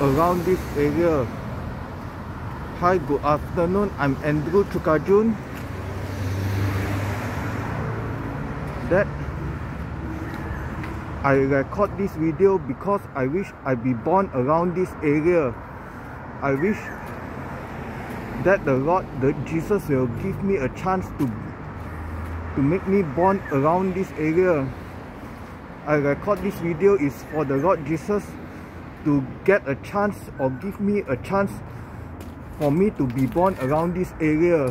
around this area. Hi, good afternoon. I'm Andrew Chukajun. That I record this video because I wish I'd be born around this area. I wish that the Lord, the Jesus will give me a chance to to make me born around this area. I record this video is for the Lord Jesus to get a chance or give me a chance for me to be born around this area.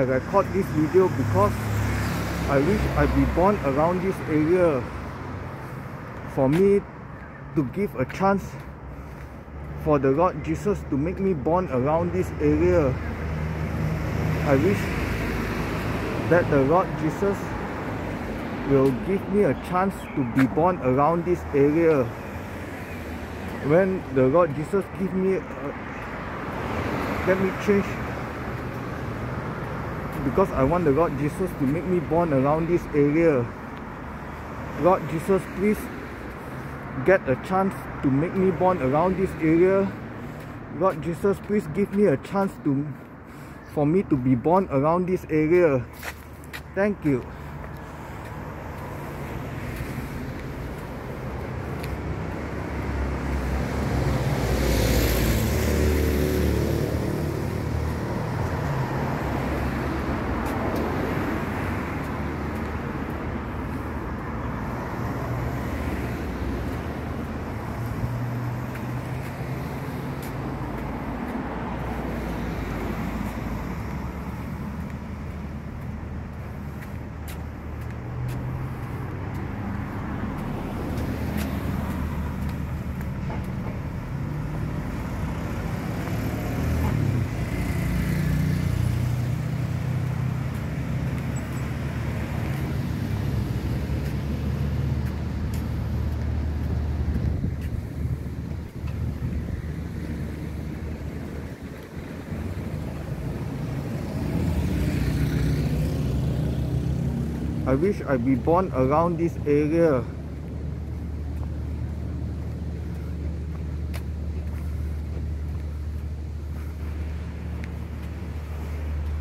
I record this video because I wish I'd be born around this area for me to give a chance for the Lord Jesus to make me born around this area. I wish that the Lord Jesus will give me a chance to be born around this area. When the Lord Jesus give me, uh, let me change because I want the Lord Jesus to make me born around this area. Lord Jesus, please get a chance to make me born around this area. Lord Jesus, please give me a chance to for me to be born around this area. Thank you. I wish I'd be born around this area.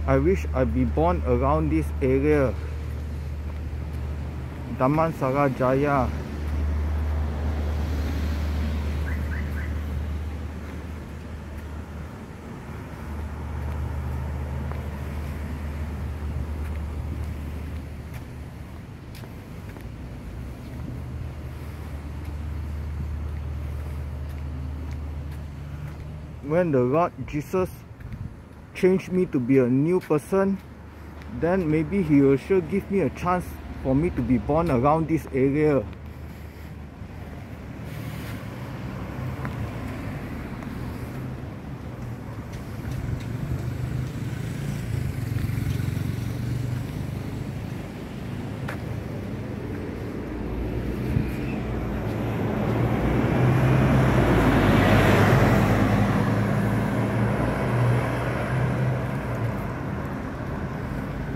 I wish I'd be born around this area. Damansara Jaya. When the Lord Jesus changed me to be a new person, then maybe He will sure give me a chance for me to be born around this area.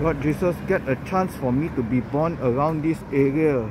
Lord Jesus, get a chance for me to be born around this area.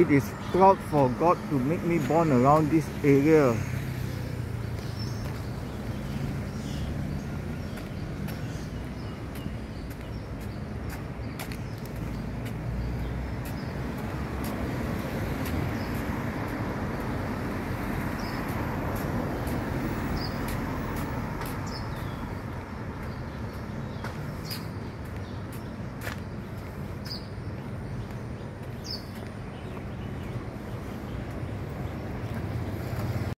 It is proud for God to make me born around this area